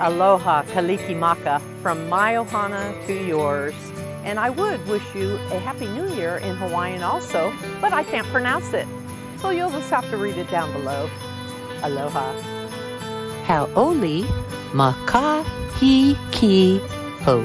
Aloha kalikimaka from my ohana to yours. And I would wish you a Happy New Year in Hawaiian also, but I can't pronounce it. So you'll just have to read it down below. Aloha. Hauoli, makahiki ho.